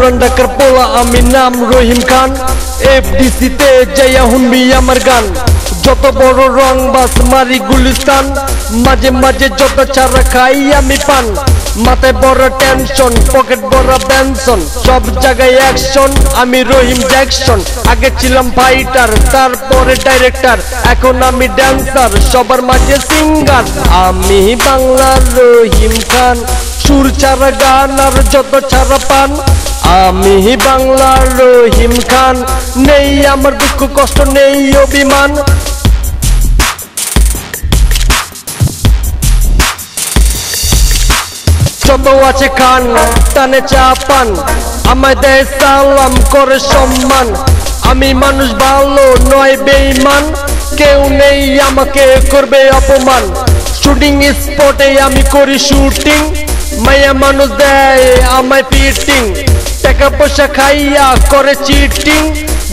পুরান পোলা আমি নাম রহিম খান। এফডিসি তে যাইয়া হুনবি আমার গান। যত বড় রং বাস মারি গুলিস্তান। মাঝে মাঝে যত ছাড়া খাই আমি পান। মাথায় বড় টেনশন পকেট বড় বেনশন সব জায়গায় অ্যাকশন আমি রহিম জ্যাকসন আগে ছিলাম ফাইটার তারপরে ডাইরেক্টর এখন আমি ড্যান্সার সবার মাঝে সিঙ্গার আমি বাংলার রহিম খান। সুর ছাড়া গান আর যত ছাড়া পান, আমি বাংলার রহিম খান। নেই আমার দুঃখ, কষ্ট, নেই অভিমান। যত আছে খান, টানে চা পান। আমায় দেয় সালাম, করে সম্মান। আমি মানুষ ভালো নয় বেইমান কেউ নেই, আমাকে করবে অপমান। শুটিং স্পটে আমি করি শুটিং। মায়া মানুষ দেয় আমায় পিটিং টাকা পয়সা খাইয়া করে চিটিং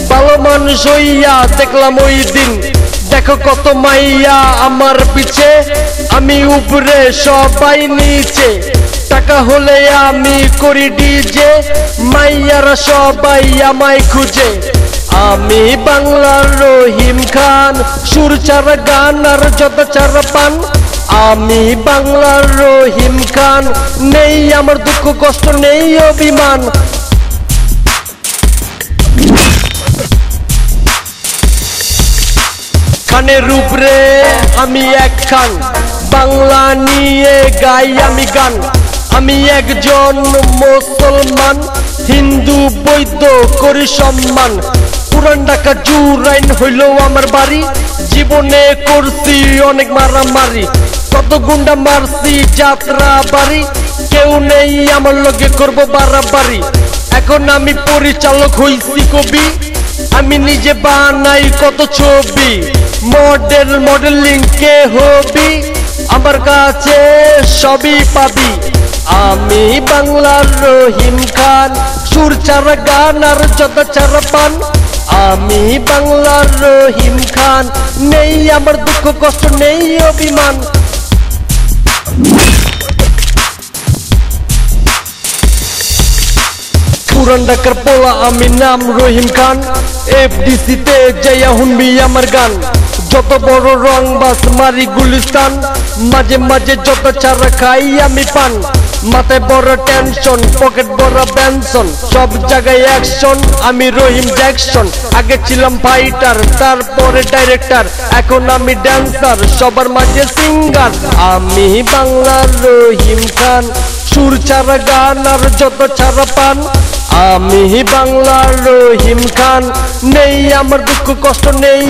ভালো মানুষ হইয়া দেখলাম ওই দিন। দেখো কত মাইয়া আমার পিছে। আমি উপরে সবাই নিচে। টাকা হলে আমি করি ডিজে মাইয়ারা সবাই আমায় খুঁজে। আমি বাংলার রহিম খান। সুর চারা গান আর যত চারা পান। আমি বাংলার রহিম খান। নেই আমার দুঃখ, কষ্ট, নেই অভিমান। খানের উপরে আমি এক খান। বাংলা নিয়ে গাই আমি গান। আমি একজন মুসলমান, হিন্দু, বৈদ্য, করি সম্মান। পুরান ঢাকা জুরাইন হইল আমার বাড়ি। জীবনে করছি অনেক মারামারি। কত গুন্ডা মারছি, যাত্রা বাড়ি, কেউ নেই আমার লগে করব বাড়াবাড়ি। এখন আমি পরিচালক হইছি কবি, আমি নিজে বানাই কত ছবি। মডেল মডেলিং কে হবি, আমার কাছে সবই পাবি। আমি বাংলার রহিম খান, সুর চারা গান আর যত চারা পান। আমি বাংলার রহিম খান, নেই আমার দুঃখ, কষ্ট, নেই অভিমান। পুরান পোলা আমি নাম রহিম খান। এফডিসি তে যাইয়া হুনবি আমার গান। যত বড় রং বাস মারি গুলিস্তান। মাঝে মাঝে যত ছাড়া খাই আমি পান। মাথায় বড় টেনশন পকেট বড় বেনশন সব জায়গায় অ্যাকশন আমি রহিম জ্যাকসন আগে ছিলাম ফাইটার তারপরে ডাইরেক্টর এখন আমি ড্যান্সার সবার মাঝে সিঙ্গার আমি বাংলার রহিম খান। সুর ছাড়া গান আর যত ছাড়া পান। আমি বাংলার রহিম খান নেই আমার দুঃখ কষ্ট নেই।